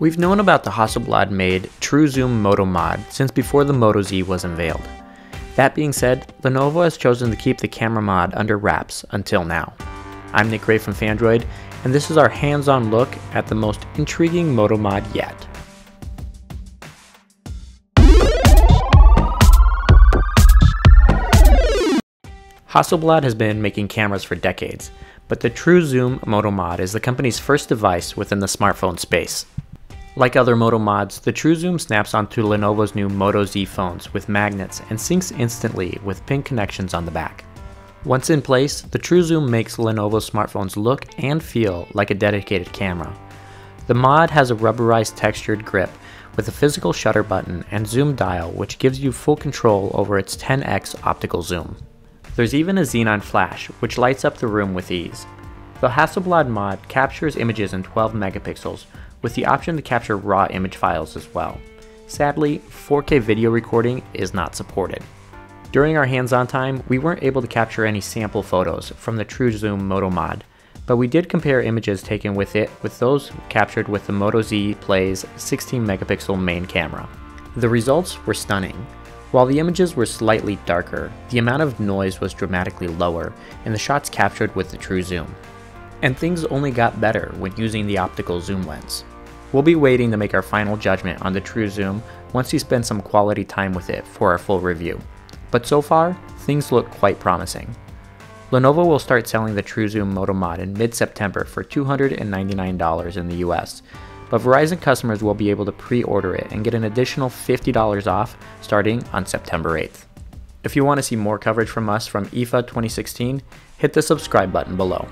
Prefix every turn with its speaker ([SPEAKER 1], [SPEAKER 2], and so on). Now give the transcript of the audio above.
[SPEAKER 1] We've known about the Hasselblad made True Zoom Moto Mod since before the Moto Z was unveiled. That being said, Lenovo has chosen to keep the camera mod under wraps until now. I'm Nick Gray from Phandroid, and this is our hands-on look at the most intriguing Moto mod yet. Hasselblad has been making cameras for decades, but the True Zoom Moto Mod is the company's first device within the smartphone space. Like other Moto mods, the True Zoom snaps onto Lenovo's new Moto Z phones with magnets and syncs instantly with pin connections on the back. Once in place, the True Zoom makes Lenovo smartphones look and feel like a dedicated camera. The mod has a rubberized textured grip with a physical shutter button and zoom dial which gives you full control over its 10x optical zoom. There's even a xenon flash which lights up the room with ease. The Hasselblad mod captures images in 12 megapixels with the option to capture raw image files as well. Sadly, 4K video recording is not supported. During our hands-on time, we weren't able to capture any sample photos from the True Zoom Moto mod, but we did compare images taken with it with those captured with the Moto Z Play's 16 megapixel main camera. The results were stunning. While the images were slightly darker, the amount of noise was dramatically lower in the shots captured with the True Zoom. And things only got better when using the optical zoom lens. We'll be waiting to make our final judgment on the True Zoom once we spend some quality time with it for our full review. But so far, things look quite promising. Lenovo will start selling the True Zoom Moto Mod in mid-September for $299 in the US, but Verizon customers will be able to pre-order it and get an additional $50 off starting on September 8th. If you want to see more coverage from us from IFA 2016, hit the subscribe button below.